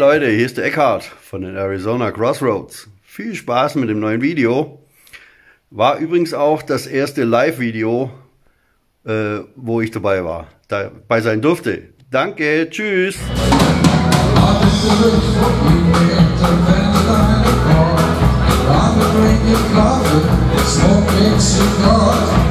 Leute, hier ist der Eckhart von den Arizona Crossroads. Viel Spaß mit dem neuen Video. War übrigens auch das erste Live-Video, äh, wo ich dabei war, dabei sein durfte. Danke, tschüss. Smoking cigars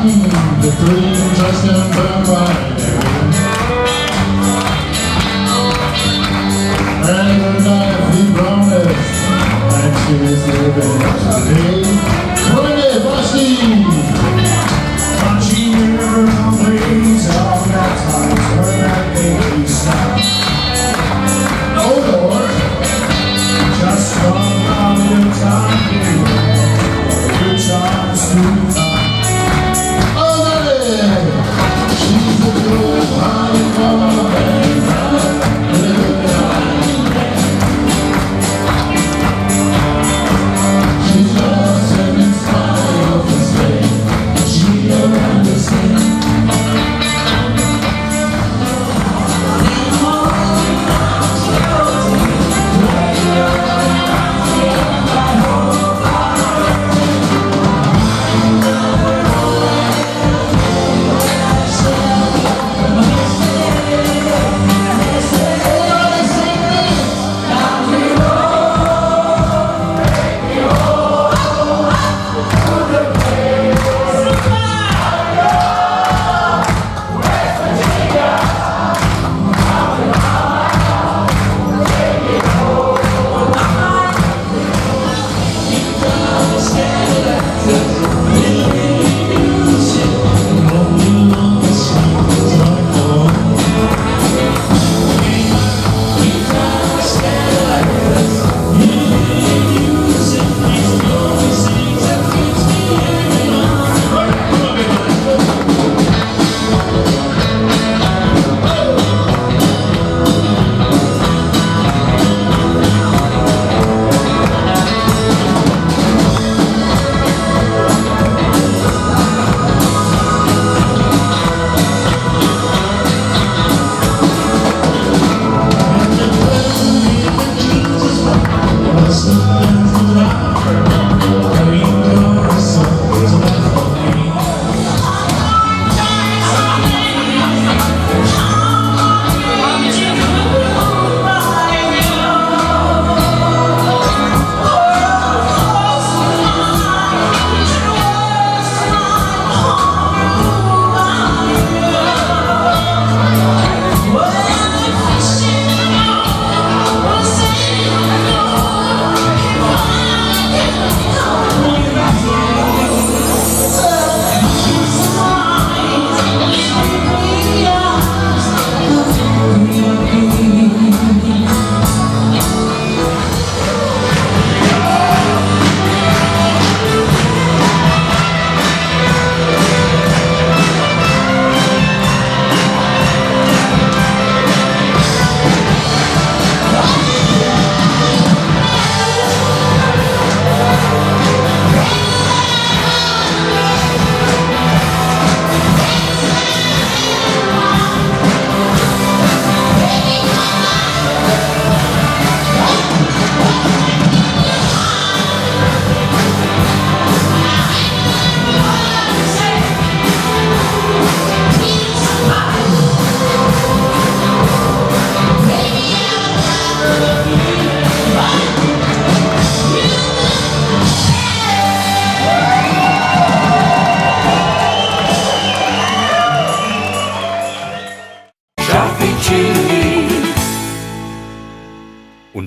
The three touchdown by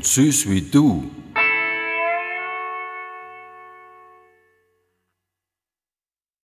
süß wie du.